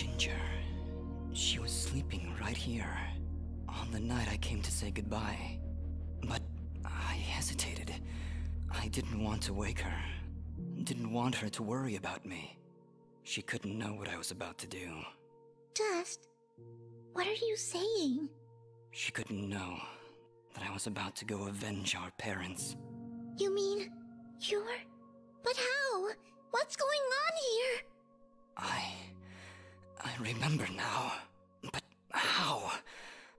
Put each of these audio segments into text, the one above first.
Ginger. She was sleeping right here on the night I came to say goodbye. But I hesitated. I didn't want to wake her. Didn't want her to worry about me. She couldn't know what I was about to do. Dust, what are you saying? She couldn't know that I was about to go avenge our parents. You mean you're. But how? What's going on here? I. I remember now. But how?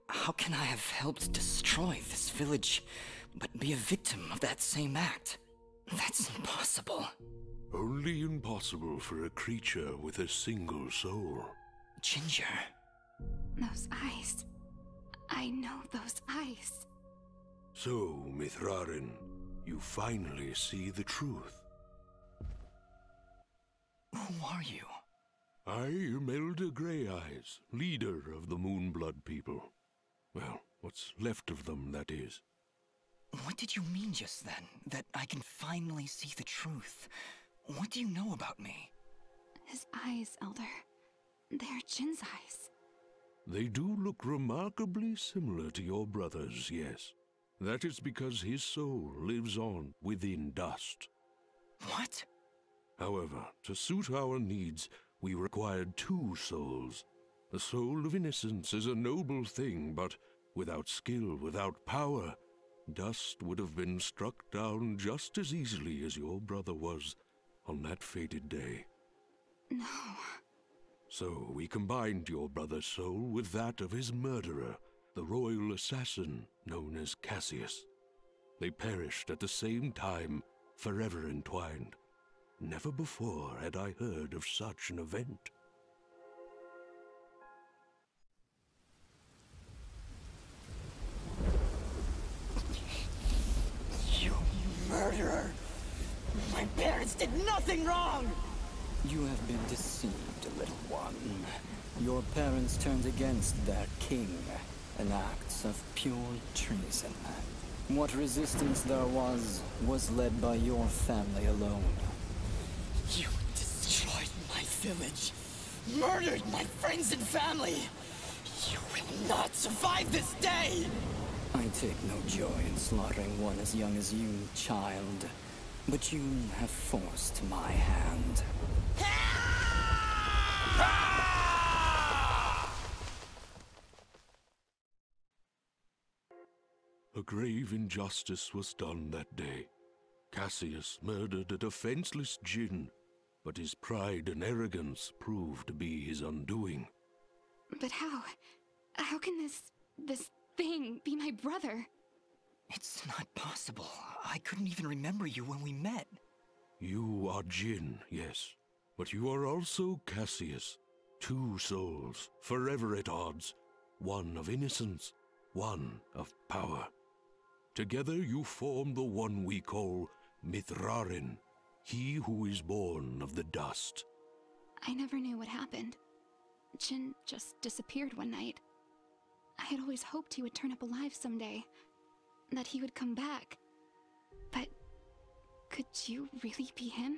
How can I have helped destroy this village, but be a victim of that same act? That's impossible. Only impossible for a creature with a single soul. Ginger. Those eyes. I know those eyes. So, Mithrarin, you finally see the truth. Who are you? I am Elder Grey Eyes, leader of the Moonblood people. Well, what's left of them, that is. What did you mean just then? That I can finally see the truth? What do you know about me? His eyes, Elder. They're Jin's eyes. They do look remarkably similar to your brother's, yes. That is because his soul lives on within dust. What? However, to suit our needs, we required two souls. The soul of innocence is a noble thing, but without skill, without power, dust would have been struck down just as easily as your brother was on that fated day. No. So we combined your brother's soul with that of his murderer, the royal assassin known as Cassius. They perished at the same time, forever entwined. Never before had I heard of such an event. You murderer! My parents did nothing wrong! You have been deceived, little one. Your parents turned against their king, an act of pure treason. What resistance there was, was led by your family alone. You destroyed my village, murdered my friends and family. You will not survive this day! I take no joy in slaughtering one as young as you, child. But you have forced my hand. A grave injustice was done that day. Cassius murdered a defenseless Jin, but his pride and arrogance proved to be his undoing. But how? How can this. this thing be my brother? It's not possible. I couldn't even remember you when we met. You are Jin, yes, but you are also Cassius. Two souls, forever at odds, one of innocence, one of power. Together you form the one we call Mithrarin, he who is born of the dust. I never knew what happened. Jin just disappeared one night. I had always hoped he would turn up alive someday. That he would come back. But could you really be him?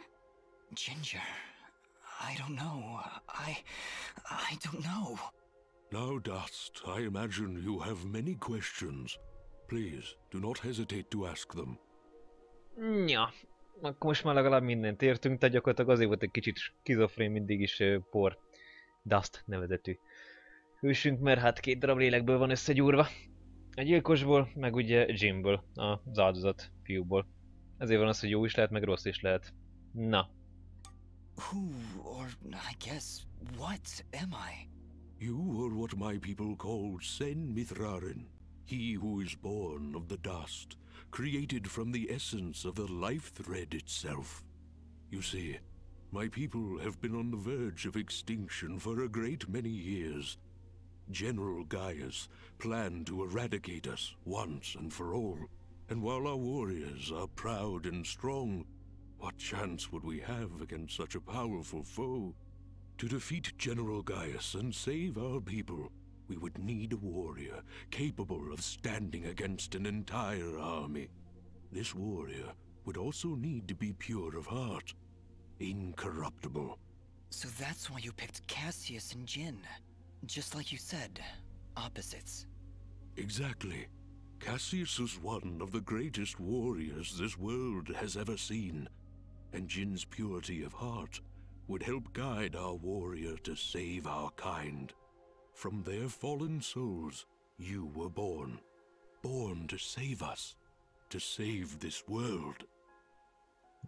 Ginger, I don't know. I. I don't know. Now, Dust, I imagine you have many questions. Please, do not hesitate to ask them. Ja, akkor most már legalább mindent értünk, tehát gyakorlatilag azért volt egy kicsit skizofrén mindig is Por Dust nevezetű hősünk, mert hát két darab lélekből van összegyúrva. A gyilkosból, meg ugye Jimből, az áldozat fiúból. Ezért van az, hogy jó is lehet, meg rossz is lehet. Na. Who, or I guess, what am I? You are what my people call Sen Mithrarin, he who is born of the dust, created from the essence of the life thread itself. You see, my people have been on the verge of extinction for a great many years. General Gaius planned to eradicate us once and for all, and while our warriors are proud and strong, what chance would we have against such a powerful foe? To defeat General Gaius and save our people, we would need a warrior capable of standing against an entire army. This warrior would also need to be pure of heart, incorruptible. So that's why you picked Cassius and Jin. Just like you said, opposites. Exactly. Cassius is one of the greatest warriors this world has ever seen, and Jin's purity of heart would help guide our warrior to save our kind. From their fallen souls, you were born. Born to save us. To save this world.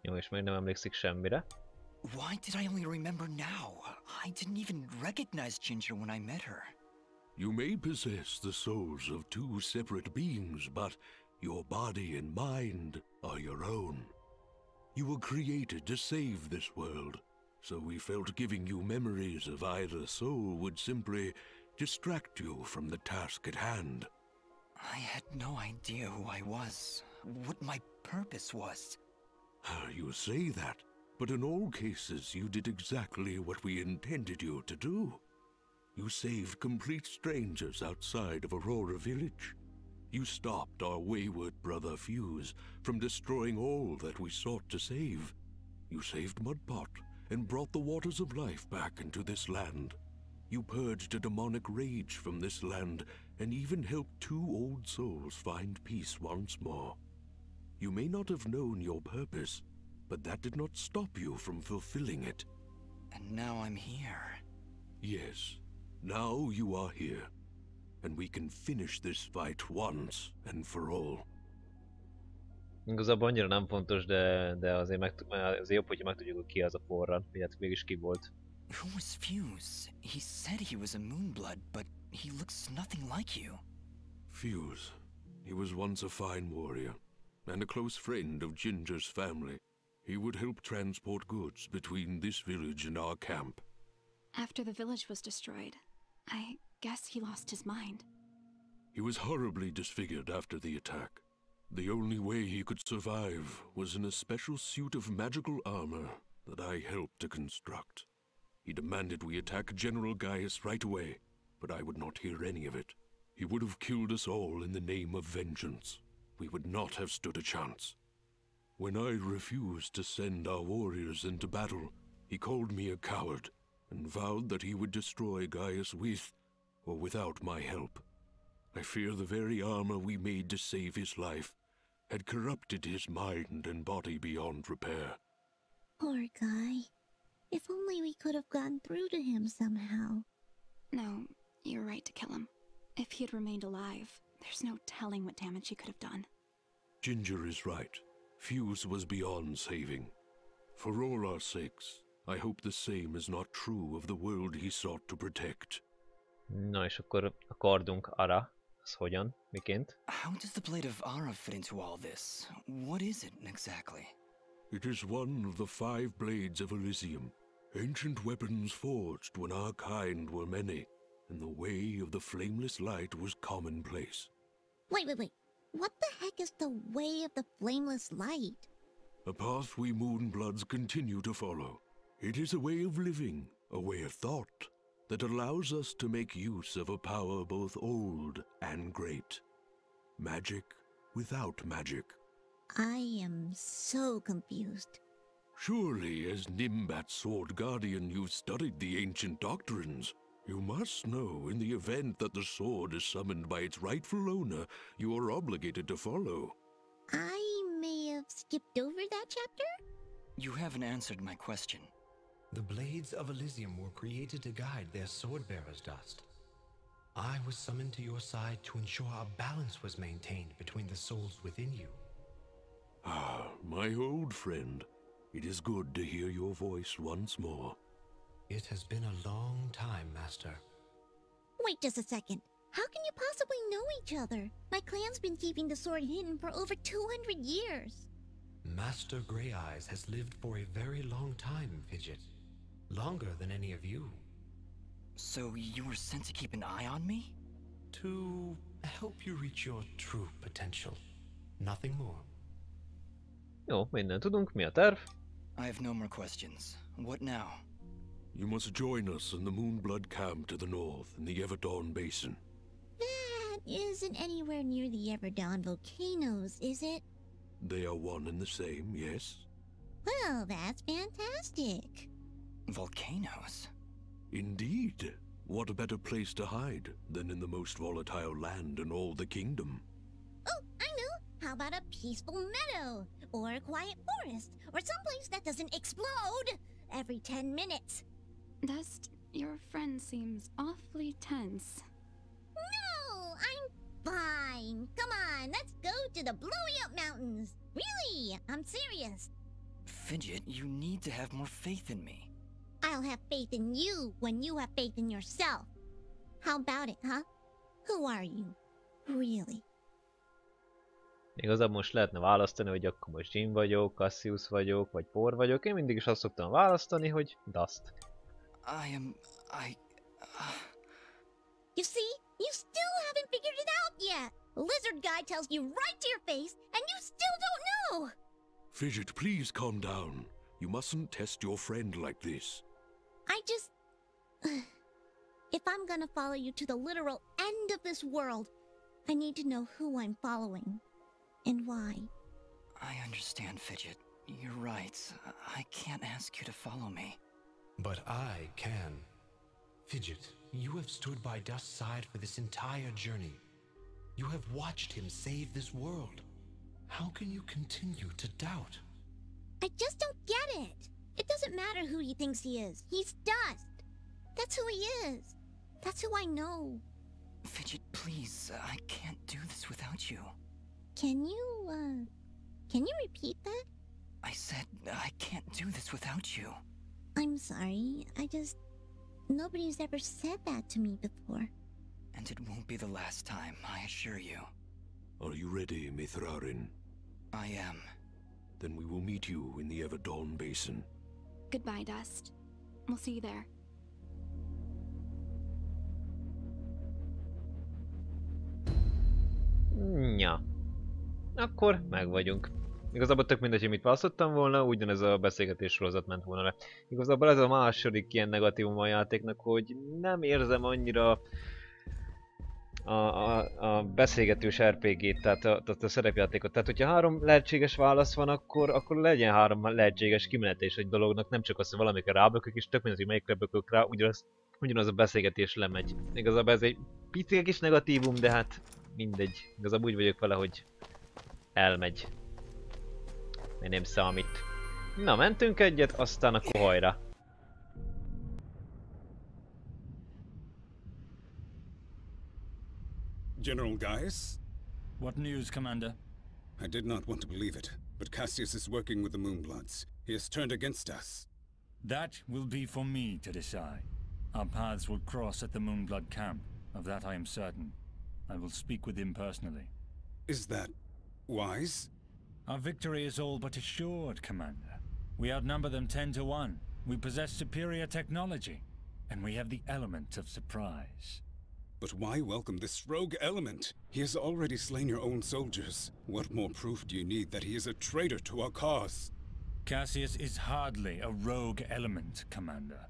Jó, és még nem emlékszik semmire. Why did I only remember now? I didn't even recognize Ginger when I met her. You may possess the souls of two separate beings, but your body and mind are your own. You were created to save this world, so we felt giving you memories of either soul would simply distract you from the task at hand. I had no idea who I was, what my purpose was. Ah, you say that, but in all cases you did exactly what we intended you to do. You saved complete strangers outside of Aurora Village. You stopped our wayward brother Fuse from destroying all that we sought to save. You saved Mudpot and brought the waters of life back into this land. You purged a demonic rage from this land and even helped two old souls find peace once more. You may not have known your purpose, but that did not stop you from fulfilling it. And now I'm here. Yes, now you are here, and we can finish this fight once and for all. Igazából annyira nem fontos, de, de azért, meg, azért jobb, hogyha megtudjuk, hogy ki az a forran, hogy hát mégis ki volt. Who was Fuse? He said he was a Moonblood, but he looks nothing like you. Fuse. He was once a fine warrior, and a close friend of Ginger's family. He would help transport goods between this village and our camp. After the village was destroyed, I guess he lost his mind. He was horribly disfigured after the attack. The only way he could survive was in a special suit of magical armor that I helped to construct. He demanded we attack General Gaius right away, but I would not hear any of it. He would have killed us all in the name of vengeance. We would not have stood a chance. When I refused to send our warriors into battle, he called me a coward and vowed that he would destroy Gaius with or without my help. I fear the very armor we made to save his life had corrupted his mind and body beyond repair. Poor guy. If only we could have gone through to him somehow. No, you're right to kill him. If he had remained alive, there's no telling what damage he could have done. Ginger is right. Fuse was beyond saving. For all our sakes, I hope the same is not true of the world he sought to protect. Na és akkor a kardunk Ahrah, az hogyan, miként? How does the Blade of Ahrah fit into all this? What is it exactly? It is one of the five blades of Elysium, ancient weapons forged when our kind were many, and the way of the flameless light was commonplace. Wait, wait, wait. What the heck is the way of the flameless light? A path we Moonbloods continue to follow. It is a way of living, a way of thought, that allows us to make use of a power both old and great. Magic without magic. I am so confused. Surely, as Nimbat Sword Guardian, you've studied the ancient doctrines. You must know, in the event that the sword is summoned by its rightful owner, you are obligated to follow. I may have skipped over that chapter? You haven't answered my question. The blades of Elysium were created to guide their sword bearers, Dust. I was summoned to your side to ensure a balance was maintained between the souls within you. Ah, my old friend. It is good to hear your voice once more. It has been a long time, Master. Wait just a second. How can you possibly know each other? My clan's been keeping the sword hidden for over 200 years. Master Grey Eyes has lived for a very long time, Fidget. Longer than any of you. So you were sent to keep an eye on me? To help you reach your true potential. Nothing more. Jó, mindent tudunk, mi a terv? I have no more questions. What now? You must join us in the Moonblood camp to the north in the Everdawn Basin. That isn't anywhere near the Everdawn volcanoes, is it? They are one and the same, yes? Well, that's fantastic. Volcanoes? Indeed. What a better place to hide than in the most volatile land in all the kingdom? Oh, I know! How about a peaceful meadow? Or a quiet forest? Or someplace that doesn't explode every 10 minutes? Dust, your friend seems awfully tense. No, I'm fine. Come on, let's go to the Blowy Up Mountains. Really, I'm serious. Fidget, you need to have more faith in me. I'll have faith in you when you have faith in yourself. How about it, huh? Who are you? Really? Igazából most lehetne választani, hogy akkor most Jim vagyok, Cassius vagyok, vagy Por vagyok. Én mindig is azt szoktam választani, hogy Dust. I am. I. Uh... You see? You still haven't figured it out yet! Lizard Guy tells you right to your face, and you still don't know! Fidget, please calm down. You mustn't test your friend like this. I just. if I'm gonna follow you to the literal end of this world, I need to know who I'm following. And why. I understand, Fidget. You're right. I can't ask you to follow me. But I can. Fidget, you have stood by Dust's side for this entire journey. You have watched him save this world. How can you continue to doubt? I just don't get it. It doesn't matter who he thinks he is. He's Dust. That's who he is. That's who I know. Fidget, please. I can't do this without you. Can you, uh... Can you repeat that? I said I can't do this without you. I'm sorry. I just... Nobody's ever said that to me before. And it won't be the last time, I assure you. Are you ready, Mithrarin? I am. Then we will meet you in the Everdawn Basin. Goodbye, Dust. We'll see you there. Ja. Akkor meg vagyunk. Igazából tök mindegy, hogy mit választottam volna, ugyanez a beszélgetés sorozat ment volna le. Igazából ez a második ilyen negatívum a játéknak, hogy nem érzem annyira a, a, a beszélgetős RPG-t, tehát a, tehát a szerepjátékot. Tehát, hogyha három lehetséges válasz van, akkor, akkor legyen három lehetséges kimenetés egy dolognak, nem csak az, hogy valamikre rábökök, és tök mindegy, hogy melyikre bökök rá, ugyanaz, ugyanaz a beszélgetés lemegy. Igazából ez egy pici kis negatívum, de hát mindegy. Igazából úgy vagyok vele, hogy elmegy. Mert nem számít. Na, mentünk egyet, aztán akkor hajra. General Gaius? What news, Commander? I did not want to believe it, but Cassius is working with the Moonbloods. He has turned against us. That will be for me to decide. Our paths will cross at the Moonblood camp. Of that I am certain. I will speak with him personally. Is that wise? Our victory is all but assured, Commander. We outnumber them ten to one. We possess superior technology. And we have the element of surprise. But why welcome this rogue element? He has already slain your own soldiers. What more proof do you need that he is a traitor to our cause? Cassius is hardly a rogue element, Commander.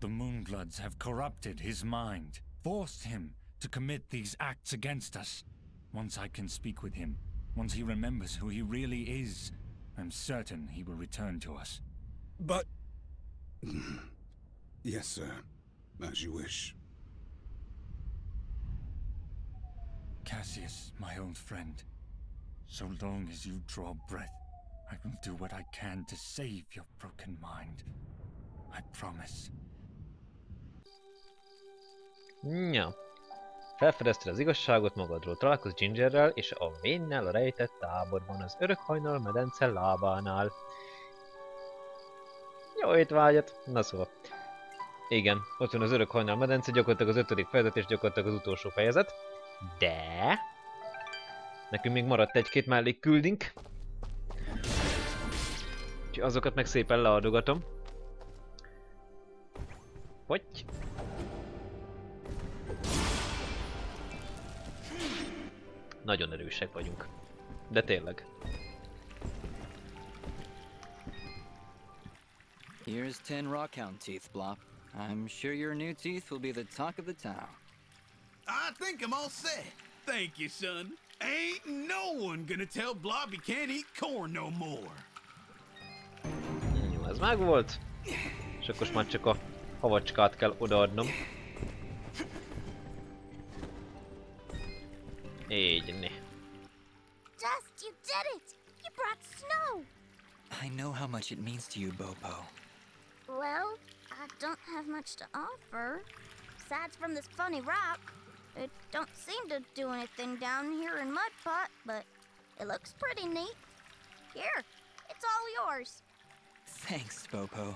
The Moonbloods have corrupted his mind, forced him to commit these acts against us. Once I can speak with him, once he remembers who he really is, I'm certain he will return to us. But... yes, sir. As you wish. Cassius, my old friend, so long as you draw breath, I will do what I can to save your broken mind. I promise. Ja. Felfedezted az igazságot magadról, találkozz Gingerrel és a Vénnel a rejtett táborban, az örök hajnal medence lábánál. Jó étvágyat! Na szóval. Igen, ott van az örök hajnal medence, gyakorlatilag az ötödik fejezet és gyakorlatilag az utolsó fejezet. De... Nekünk még maradt egy-két mellék küldünk. Úgyhogy azokat meg szépen leadogatom. Hogy? Nagyon erősek vagyunk. De tényleg. Here's 10 Rockhound teeth, Blop. I'm sure your new teeth will be the talk of the town. I think I'm all set. Thank you, son. Ain't no one gonna tell Blop he can't eat corn no more. Jó, ez meg volt. És akkor most már csak a havacskát kell odaadnom. Így, né. Dust, you did it! You brought snow! I know how much it means to you, Bopo. Well, I don't have much to offer. Besides from this funny rock. It don't seem to do anything down here in Mudpot, but it looks pretty neat. Here, it's all yours. Thanks, Bopo.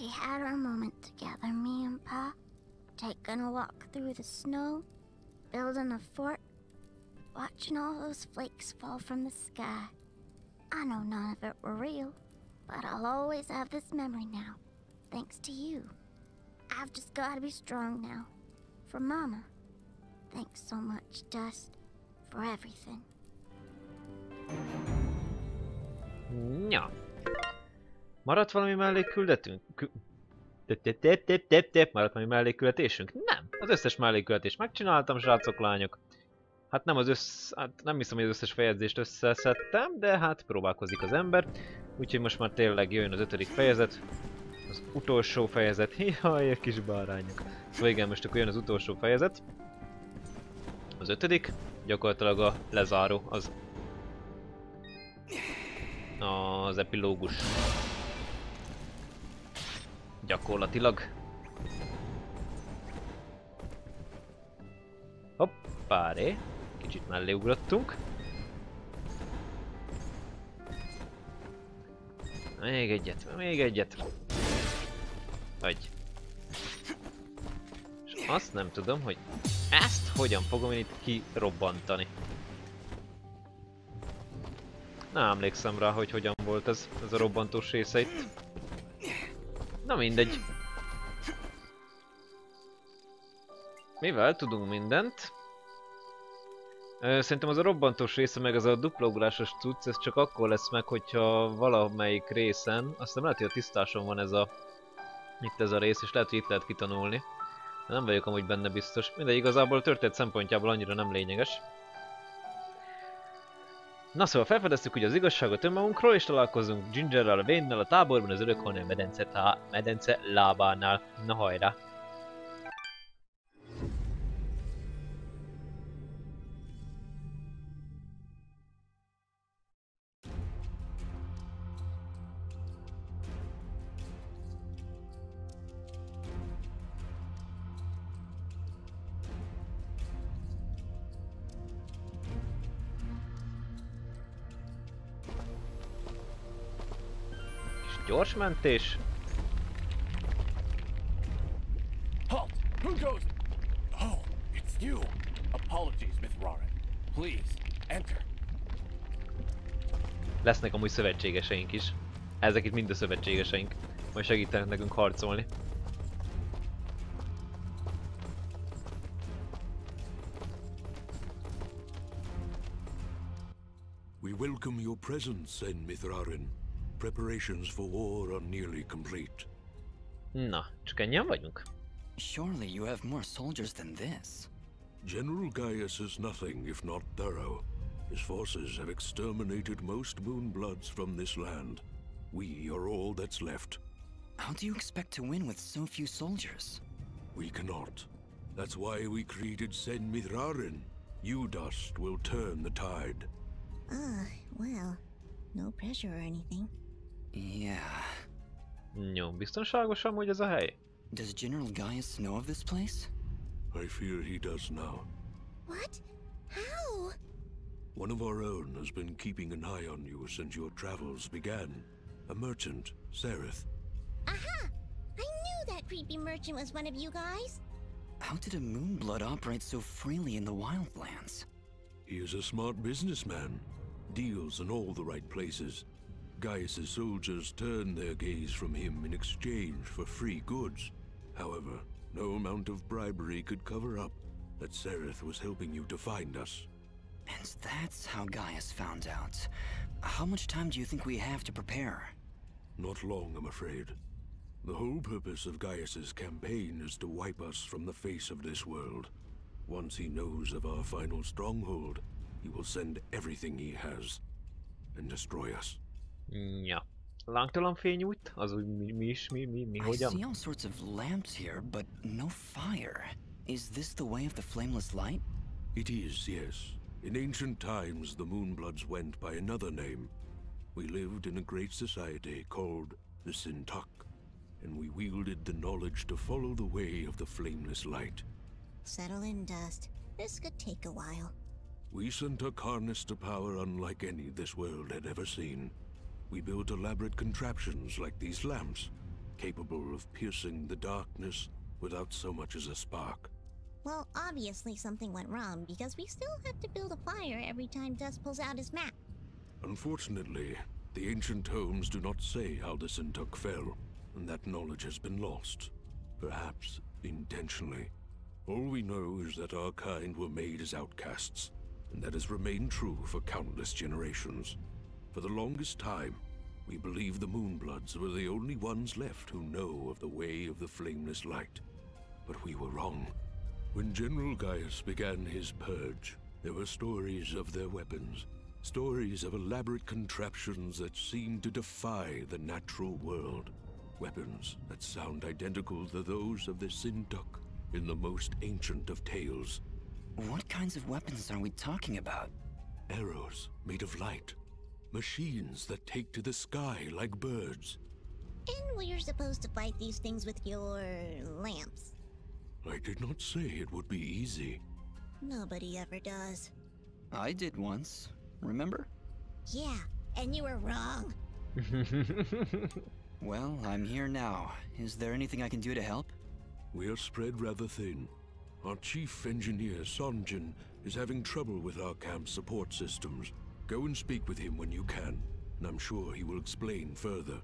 We had our moment together, me and Pa. Taking a walk through the snow, building a fort, watching all those flakes fall from the sky. I know none of it were real, but I'll always have this memory now, thanks to you. I've just gotta be strong now. For Mama. Thanks so much, Dust, for everything. Ja. Maradt valami mellékküldetünk? Kü- Tep, tep, tep, tep, tep, tep. Maradt valami mellékküldetésünk? Nem. Az összes mellékküldetést megcsináltam, srácok, lányok. Hát nem az össz... Hát nem hiszem, hogy az összes fejezést összeszedtem, de hát próbálkozik az ember. Úgyhogy most már tényleg jöjjön az ötödik fejezet. Az utolsó fejezet. Jaj, kis bárányok. Szóval igen, most akkor jön az utolsó fejezet. Az ötödik. Gyakorlatilag a lezáró, az az epilógus. Gyakorlatilag. Hoppáré. Kicsit mellé ugrottunk. Még egyet, még egyet. Vagy. És azt nem tudom, hogy ezt hogyan fogom én itt kirobbantani. Nem emlékszem rá, hogy hogyan volt ez, ez a robbantós része itt. Na mindegy. Mivel tudunk mindent. Szerintem az a robbantós része, meg az a duplaugásos cucc, ez csak akkor lesz meg, hogyha valamelyik részen, aztán lehet, hogy a tisztáson van ez a... Itt ez a rész, és lehet, hogy itt lehet kitanulni. De nem vagyok amúgy benne biztos. Mindegy, igazából a történet szempontjából annyira nem lényeges. Na szóval felfedeztük ugye az igazságot önmagunkról, és találkozunk Gingerrel, a Vénnel a táborban az örökholnő medence, tá medence lábánál. Na hajrá! Kis gyors mentés. Halt! Who goes? Oh, it's you. Apologies, Mithrarin. Please, enter. Lesznek amúgy szövetségeseink is. Ezek itt mind a szövetségeseink. Majd segítenek nekünk harcolni. We welcome your presence, En Mithrarin. Preparations for war are nearly complete. Na, csak ennyien vagyunk? Surely you have more soldiers than this. General Gaius is nothing if not thorough. His forces have exterminated most Moonbloods from this land. We are all that's left. How do you expect to win with so few soldiers? We cannot. That's why we created Sen Mithrarin. You, Dust, will turn the tide. Ah, well, no pressure or anything. Yeah. Jó, biztonságos amúgy ez a hely? Does General Gaius know of this place? I fear he does now. What? How? One of our own has been keeping an eye on you since your travels began. A merchant, Sereth. Aha! I knew that creepy merchant was one of you guys. How did a Moonblood operate so freely in the wildlands? He is a smart businessman, deals in all the right places. Gaius's soldiers turned their gaze from him in exchange for free goods. However, no amount of bribery could cover up that Sereth was helping you to find us. And that's how Gaius found out. How much time do you think we have to prepare? Not long, I'm afraid. The whole purpose of Gaius's campaign is to wipe us from the face of this world. Once he knows of our final stronghold, he will send everything he has. and destroy us. Ja. Lángtalan fényút? Az úgy mi, mi is, mi, mi, mi, I see all sorts of lamps here, but no fire. Is this the way of the flameless light? It is, yes. In ancient times, the Moonbloods went by another name. We lived in a great society called the Sintak, and we wielded the knowledge to follow the way of the flameless light. Settle in, Dust. This could take a while. We Sintak harnessed a power unlike any this world had ever seen. We built elaborate contraptions like these lamps, capable of piercing the darkness without so much as a spark. Well, obviously something went wrong because we still have to build a fire every time Dust pulls out his map. Unfortunately, the ancient tomes do not say how the Sintuk fell, and that knowledge has been lost. Perhaps intentionally. All we know is that our kind were made as outcasts, and that has remained true for countless generations. For the longest time, we believed the Moonbloods were the only ones left who know of the way of the flameless light. But we were wrong. When General Gaius began his purge, there were stories of their weapons, stories of elaborate contraptions that seemed to defy the natural world. Weapons that sound identical to those of the Sintuk in the most ancient of tales. What kinds of weapons are we talking about? Arrows made of light. Machines that take to the sky like birds. And we're supposed to fight these things with your lamps. I did not say it would be easy. Nobody ever does. I did once. Remember? Yeah, and you were wrong. Well, I'm here now. Is there anything I can do to help? We are spread rather thin. Our chief engineer, Sonjin, is having trouble with our camp's support systems. Go and speak with him when you can, and I'm sure he will explain further.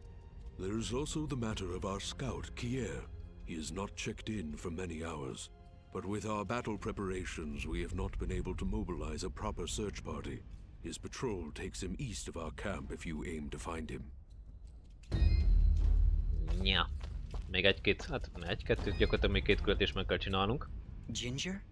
There is also the matter of our scout, Kier. He has not checked in for many hours. But with our battle preparations, we have not been able to mobilize a proper search party. His patrol takes him east of our camp if you aim to find him. Ja. Még egy-két, hát ne egy-kettő, gyakorlatilag még két küldetést meg kell csinálnunk. Ginger?